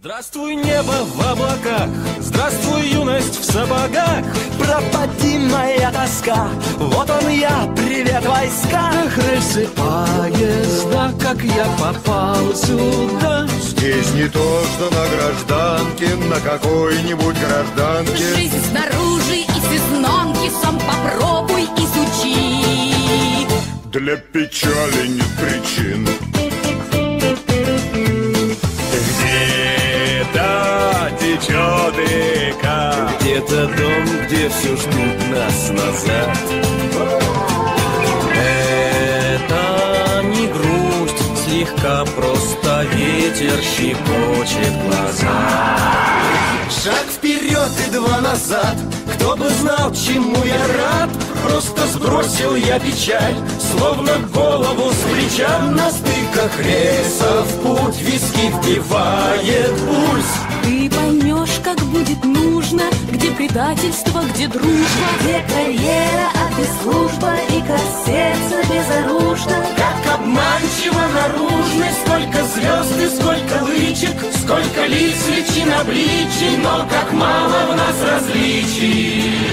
Здравствуй, небо в облаках, здравствуй, юность в сапогах. Пропади моя тоска, вот он я, привет, войска. Эх, рельсы поезда, как я попал сюда. Здесь не то, что на гражданке, на какой-нибудь гражданке. Жизнь снаружи и с изнанки сам попробуй изучи. Для печали нет причин. Река, где-то дом, где все ждут нас назад. Это не грусть, слегка просто ветер щекочет глаза. Шаг вперед и два назад. Кто бы знал, чему я рад. Просто сбросил я печаль Словно голову с плеча. На стыках рельсов путь Виски вбивает пульс. Ты предательство, где дружба. Где карьера, а ты служба И как сердце безоружно Как обманчиво наружность Сколько звезд и сколько лычек Сколько лиц, личин, обличий Но как мало в нас различий